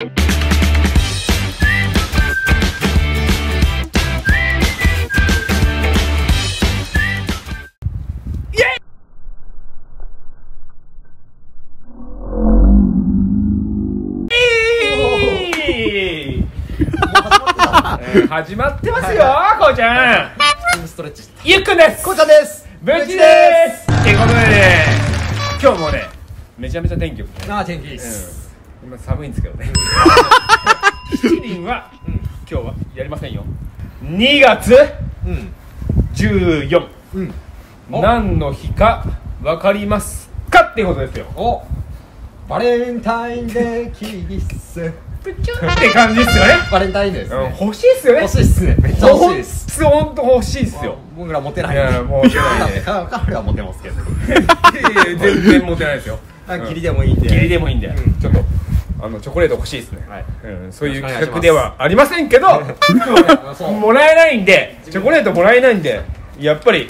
えー始まってますよ、こうちゃん。ストレッチゆっくんです。こうちゃんですぶちです。ってことでね、今日もね、めちゃめちゃ天気良くてね。ああ天気いいっうす、ん。今寒いんですけどね。七輪は、今日はやりませんよ。2月うん14。うんお何の日かわかりますかっていうことですよ。おバレンタインデーキースプチュンって感じですよね。バレンタインデーですうんね欲しいっすよね。欲しいっすねめっちゃ欲しいですほんとほんと欲しいっすよ。僕らモテないいやもうモテないねカカフはモテますけどいやいや全然持てないですよ。あギリでもいいんでギリでもいいんで、うんちょっとあのチョコレート欲しいですね、はい。うん、そういう企画ではありませんけど もらえないんでチョコレートもらえないんでやっぱり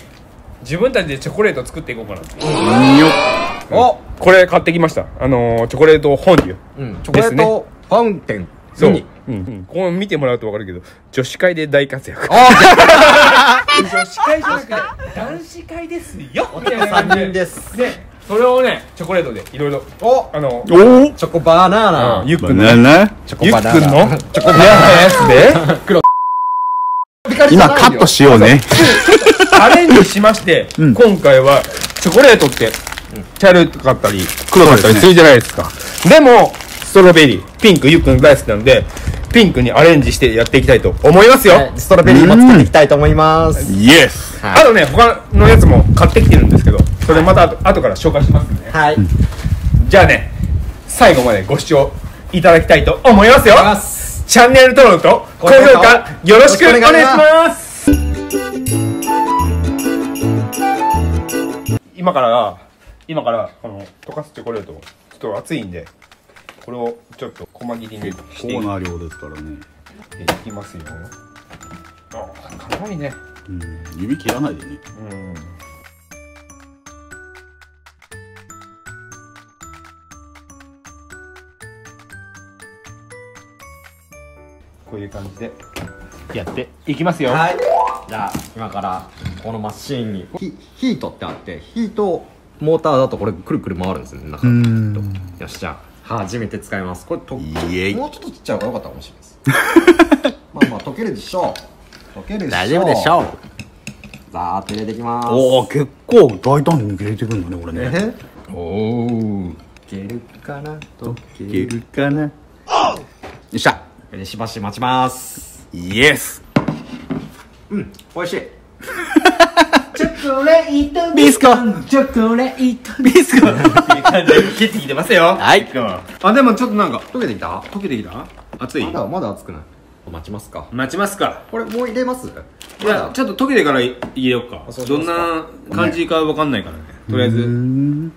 自分たちでチョコレート作っていこうかな。とおこれ買ってきました。あのーチョコレートフォンデュうんチョコレートファウンテン。そう、うんうん、ここ見てもらうと分かるけど女子会で大活躍。あ女子会じゃなくて男子会ですよ。みたいな三感じ人です。でそれをねチョコレートでいろいろ。お！あのお！おチョコバナナ。ゆっくんの。ゆっバナナ。くんの？チョコバレアなナやつで。今カットしようね。アレンジしまして、ん。今回はチョコレートって茶色かったり黒かったりするじゃないですか。でもストロベリー。ピンクゆっくん大好きなんでピンクにアレンジしてやっていきたいと思いますよ、ナストロベリーも作っていきたいと思います。イエスあとね他のやつも買ってきてるんですけどそれまた後後から紹介しますんでね。はい。じゃあね最後までご視聴いただきたいと思いますよ。チャンネル登録と高評価よろしくお願いします。今から今からこの溶かすチョコレートちょっと熱いんでこれをちょっと細切りにしていコーナー量ですからね。きますよ。あかなりね。うん指切らないでね。うん。こういう感じで。やって。いきますよ、はい。じゃあ今からこのマシーンに。ヒヒートってあってヒートモーターだとこれくるくる回るんですよね中。ん。よしじゃあ初めて使います。これとイエイ。もうちょっとちっちゃい方が良かったかもしれないです。まあまあ溶けるでしょう。溶けるでしょう。大丈夫でしょう。ザーッと入れていきます。おお結構大胆に入れてくるんだねこれね。えおおいけるかな？溶ける。かなよっしゃ。でしばし待ちます。イエス。うん美味しい。チョコレートビスコ。チョコレートビスコ切ってきてますよ。はい。あでもちょっとなんか溶けてきた？溶けてきた？熱い？まだまだ熱くない。待ちますか。待ちますか。これもう入れます？いやちょっと溶けてから入れようか。どんかな感じかわかんないからね。とりあえず。ん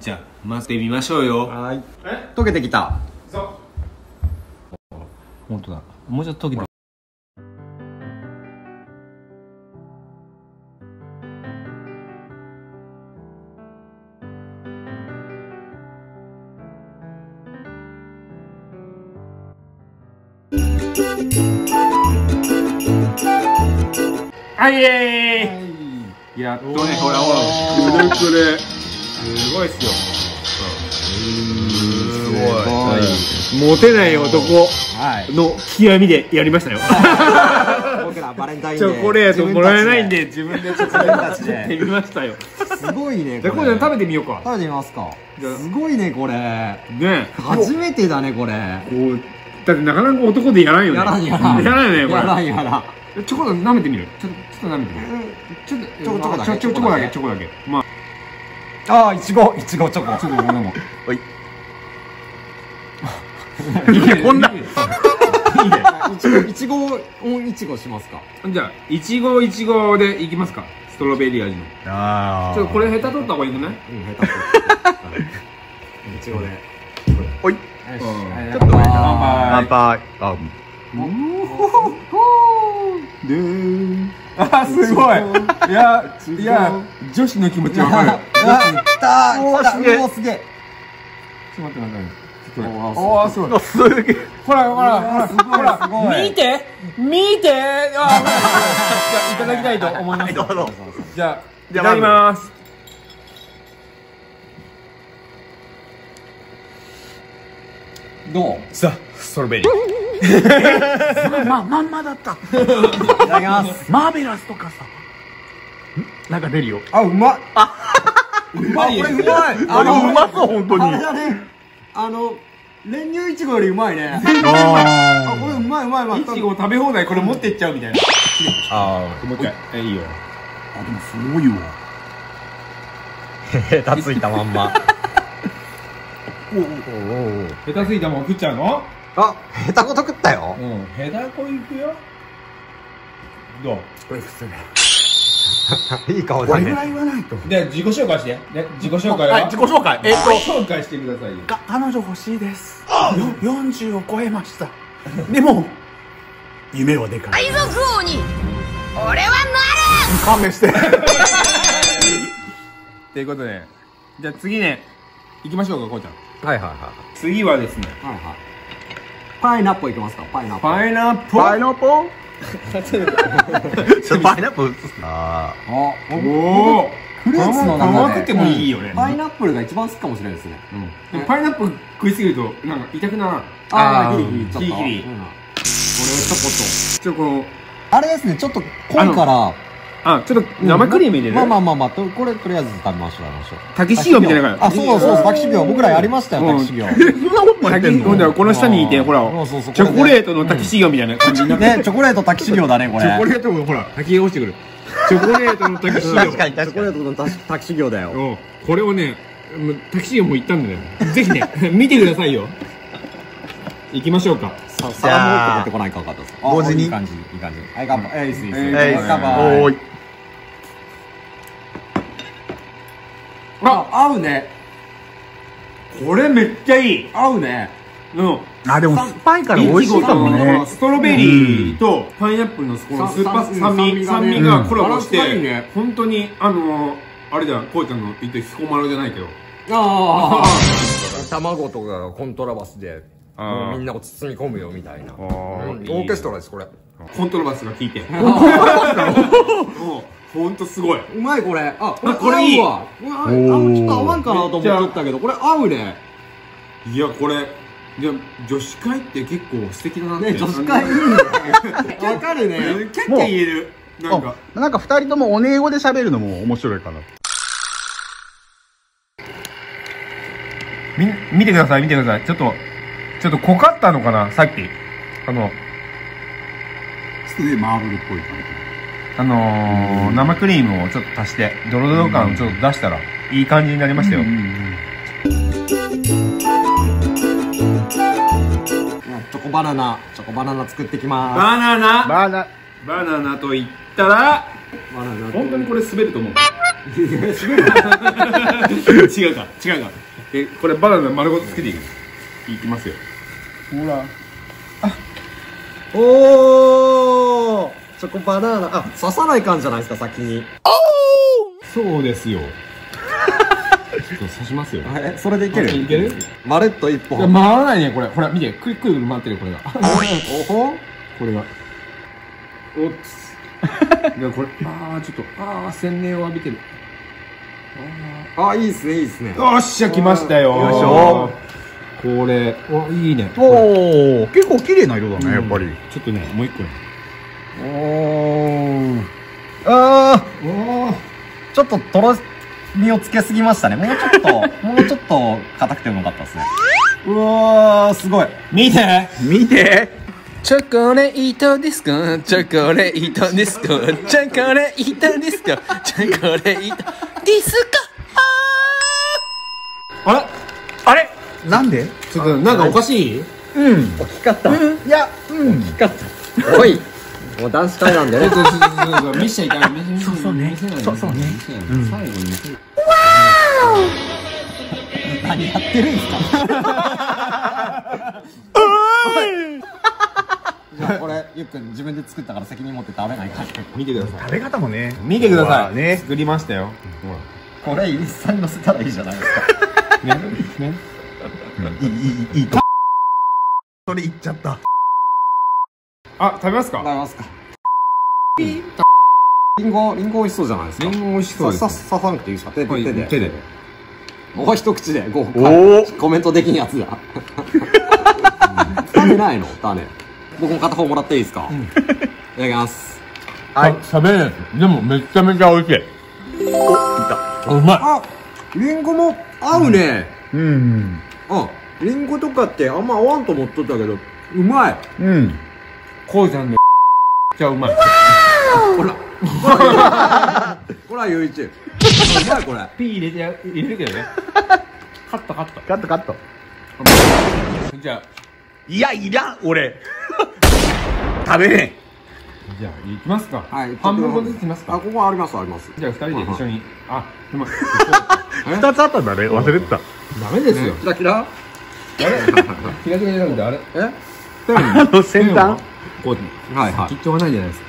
じゃあ混ぜてみましょうよ。はい。え？溶けてきた。そう。本当だ。もうちょっと溶けてっとねほらほらくるくるすごいっすよ。すごい。はいモテない男はいの極みでやりましたよ。僕らバレンタインチョコレートもらえないんで自分でチョコレート作ってみましたよ。すごいねじゃあこれ。食べてみようか。食べてみますか。すごいねこれ。ね。初めてだねこれ。こうだってなかなか男でやらんよね。やらんやらん。やらんよねやらこんやらん。れチョコレート舐めてみる？ちょっとちょっと舐めてみる？ちょっとチョコチョコだけ？ちょちょチョコだけチョコだけ。まあ。ああいちごいちごチョコ。ちょっと俺もはい。いや こんな。いいね。いちごいちごオンいちごしますか？じゃあいちごいちごでいきますか。ストロベリー味の。あちょっとこれヘタ取った方がいいくない？うん下手くいちごでおい。ちょっとね乾杯。ああすごい。いやいや女子の気持ちわかる。あ来たすげえ。うおすげえ。ちょっと待って待って待っておーすごい。すげえ。ほらほらほら。ほら見て。見て。あーじゃあい。ただきたいと思います。じゃあいじゃあただきますどうさあストロベリー。ま、まんまだった。いただきます。マーベラスとかさ。んなんか出るよ。あうまい。うまい。よこれうまい。あれうまそう、本当に。あれだね。あの練乳いちごよりうまいね。ああこれうまいうまい。うまいいちご食べ放題これ持ってっちゃうみたいな。あもう一回えい。い。よあ、でもすごいわ。ヘタついたまんま下手すぎたもん食っちゃうの？あヘタごと食ったよ。うん。ヘタこいくよ？どう？いい顔だね。これぐらい言わないと。じゃあ自己紹介して。ね自己紹介は、はい自己紹介。えっと、紹介してくださいよ。か彼女欲しいです。よ40を超えました。でも、夢はでかい。海賊王に俺は勘弁して。ということでじゃあ次ね行きましょうかこうちゃんはいはいはい。次はですね。はいはい。パイナップルいきますか？パイナップル。パイナップパイナップル？ちょっとパイナップルああおおフルーツのてもいいよね。パイナップルが一番好きかもしれないですね。でもパイナップル食いすぎるとなんか痛くならん。ああギリギリ。ギリギリ。うんこれをちょこっちょっとこあれですねちょっと濃いからあちょっと生クリーム入れる？まあまあまあまあとこれとりあえず食べましょう食べましょう。滝修行みたいな感じ？あそうそうそう滝修行僕らやりましたようん。滝修行そんなこともやってんの滝ほんでこの下にいてほら。そうそうそう。チョコレートの滝修行みたいな感じになって。ねチョコレート滝修行だねこれ。チョコレートもほら滝が落ちてくる。チョコレートの滝修行確かにチョコレートの滝滝修行だよ。うん。これをねもう滝修行も行ったんだよ。ぜひね 見てくださいよ。行きましょうか。さ皿もっと持ってこないか分かったですあ同時に。いい感じいい感じ。はい乾杯えいいっすいいっす。えいえい乾杯おーい。あ合うね。これめっちゃいい。合うね。うん。あ、でも酸っぱいから美味しいかもね。ストロベリーとパイナップルのこのさスーパーさ酸味酸酸味味がコラボして本当にあのあれだこうちゃんの言って彦摩呂じゃないけど。ああ 卵とかがコントラバスでみんなを包み込むよみたいな。あーうん。オーケストラですこれ。コントラバスが効いて。もう本当すごい。うまいこれ。あこあこれいい。わ。うわあちょっと合わんかなと思っとったけどこれ合うね。いやこれじゃ女子会って結構素敵だなって。ね女子会。いいねわかるね。キャッキャ言える。なんか。あなんか二人ともお英語で喋るのも面白いかな。み見てください見てください。ちょっとちょっと濃かったのかなさっき。あのすげえマーブルっぽい感あのー生クリームをちょっと足してドロドロ感をちょっと出したらいい感じになりましたよ、チョコバナナチョコバナナ作ってきまバナナバーナ、バナナと言ったらすバナナ本当にこれ滑ると思う違うか違うかえこれバナナ丸ごとつけていくいきますよほらおおチョコバナナ。あ刺さない感じじゃないですか先に。そうですよ。ちょっと刺しますよ。えそれでいける？いける？まるっと一いや本回らないねこれ。ほら見て。くるくる回ってるこれが。お？ほこれが。おっつ。でこれ。ああちょっと。ああ洗礼を浴びてる。あいいっすねいいっすね。よっしゃ来ましたよ。よいしょ。これ。おいいね。おお結構綺麗な色だね、やっぱり。ちょっとねもう一個ねおー。あおおー。ちょっととろみをつけすぎましたね。もうちょっと もうちょっと硬くてもよかったですね。うわーすごい。見て。見て？チョコレートディスコチョコレートディスコチョコレートディスコチョコレート。ディスコあれ？あれ？なんで？ちょっとなんかおかしい？うん。大きかった。大いや、うん。きかった。おいもう男子会なんでね。見しちゃいかん見せそうそうね。見せない。そうそうね。最後に見せる何やってるんすか？じゃあこれゆっくん自分で作ったから責任持って食べないから見てください食べ方もね。見てください。ね。作りましたよ。これインスタに載せたらいいじゃないですか。ね。ね。いいいいいい。とそれ言っちゃったあ食べますか？食べますか。リンゴリンゴ美味しそうじゃないですか。リンゴ美味しそうですささ刺さなくていいですか手ではい手で手でお一口で豪華おコメントできんやつだ種ないの種僕も片方もらっていいですか、いただきますはい食べれないですでもめちゃめちゃ美味しいうまいあリンゴも合うね、うんあリンゴとかってあんま合わんと思っとったけどうまいうんこうちゃんで。めっちゃうまい。ほらほらゆういち。うまいこれピー入れてや入れるけどね。カットカット。カットカット。じゃあいやいらん俺。食べれん。じゃあ行きますか。はい半分ほどずついきますか。あここありますあります。じゃあ二人で一緒に。あでも 二つあったんだね。忘れてた。ダメですよ。キラキラあれ？東がじゃなくてあれ？え？あの先端？こうはいはい。先っちょがないじゃないですか。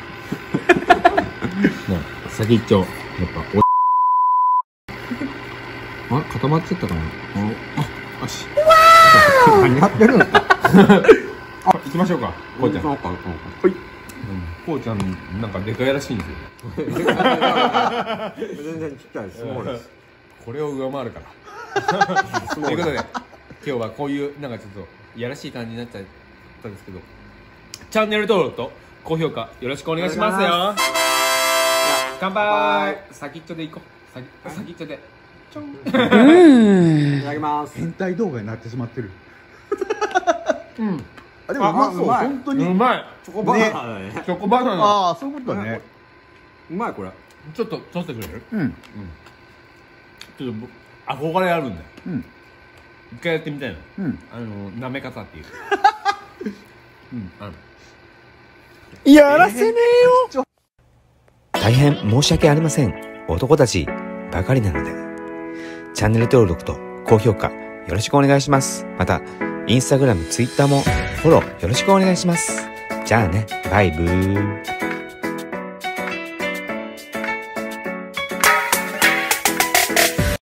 ね。先っちょ。やっぱおあ固まっちゃったかな。あよし。何やってるんですか。あ行きましょうか。こうちゃん。そうかそうか。こうちゃんなんかでかいらしいんですよ。全然ちっちゃいです。ごいです。これを上回るから。ということで今日はこういうなんかちょっといやらしい感じになっちゃったんですけどチャンネル登録と高評価よろしくお願いしますよ。乾杯。先っちょでいこう。先先っちょで。ちょん。いただきます。変態動画になってしまってる。うん。あでもうまそう本当に。うまい。チョコバナナだね。チョコバナナ。ああそういうことね。うまいこれ。ちょっと取ってくれる？うん。ちょっと僕憧れあるんだようん。一回やってみたいの。うん。あの舐め方っていう うんやらせねえよ大変申し訳ありません。男たちばかりなので。チャンネル登録と高評価よろしくお願いします。また、インスタグラム、ツイッターもフォローよろしくお願いします。じゃあね、バイブー。